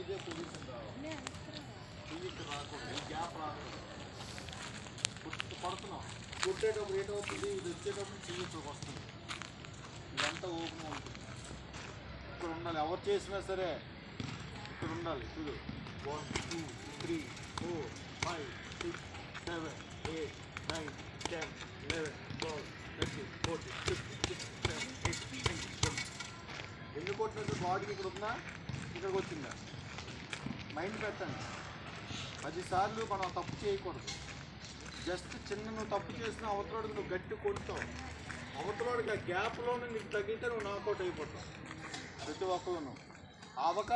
ఇదే పొజిషన్ రావాలి చెయ్యికి రాకూడదు. గ్యాప్ రాకూడదు. కొట్టు- కొడుతున్నాం కొట్టేటప్పుడు ఏటవుతుంది ఇది వచ్చేటప్పుడు ఇక్కడికి వస్తుంది. ఇదంతా ఓపెన్ ఉంటుంది. ఇక్కడ ఉండాలి. ఎవరు చేసినా సరే ఇక్కడ ఉండాలి. చూడు. One two three four five six seven eight nine ten eleven twelve thirteen fourteen fifteen sixteen seven eight nine ten ఎందుకు కొట్టినట్టు బాడీకి ఇక్కడ ఉందా? ఇక్కడికి వచ్చిందా? మైండ్ పెట్టండి. పదిసార్లు మనం తప్పు చేయకూడదు. జస్ట్ చిన్న నువ్వు తప్పు చేసిన అవతలోడికి నువ్వు గట్టి కొడతావు. అవతలోడికి ఆ గ్యాప్లోనే నీకు తగ్గితే నువ్వు నాకౌట్ అయిపోతావు. ప్రతి ఒక్కరు ఆ అవకాశం